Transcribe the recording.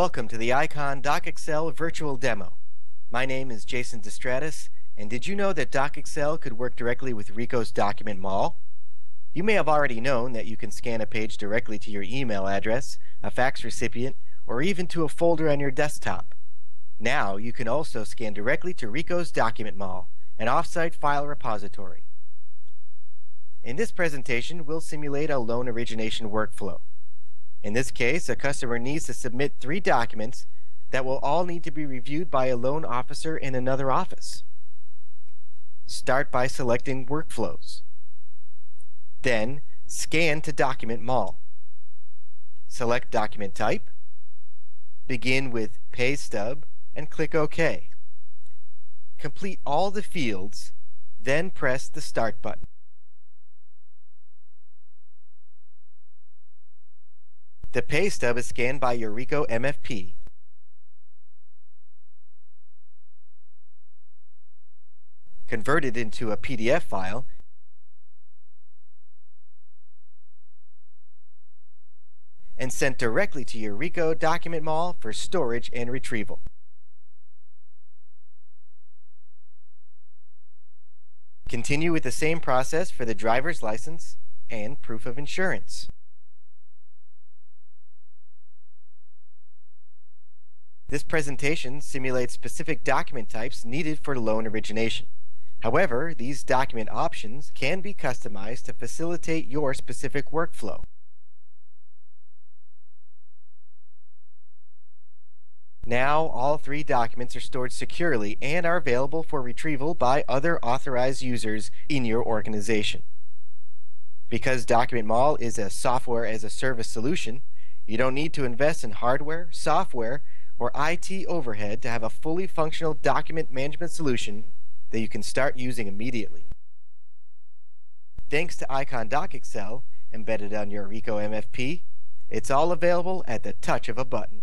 Welcome to the IKON DocAccel virtual demo. My name is Jason DeStratis, and did you know that DocAccel could work directly with Ricoh's Document Mall? You may have already known that you can scan a page directly to your email address, a fax recipient, or even to a folder on your desktop. Now you can also scan directly to Ricoh's Document Mall, an offsite file repository. In this presentation, we'll simulate a loan origination workflow. In this case, a customer needs to submit three documents that will all need to be reviewed by a loan officer in another office. Start by selecting Workflows. Then, Scan to Document Mall. Select Document Type, begin with Pay Stub, and click OK. Complete all the fields, then press the Start button. The pay stub is scanned by Ricoh MFP. Converted into a PDF file and sent directly to Ricoh Document Mall for storage and retrieval. Continue with the same process for the driver's license and proof of insurance. This presentation simulates specific document types needed for loan origination. However, these document options can be customized to facilitate your specific workflow. Now, all three documents are stored securely and are available for retrieval by other authorized users in your organization. Because Document Mall is a software as a service solution, you don't need to invest in hardware, software, or IT overhead to have a fully functional document management solution that you can start using immediately. Thanks to IKON DocAccel embedded on your Ricoh MFP, it's all available at the touch of a button.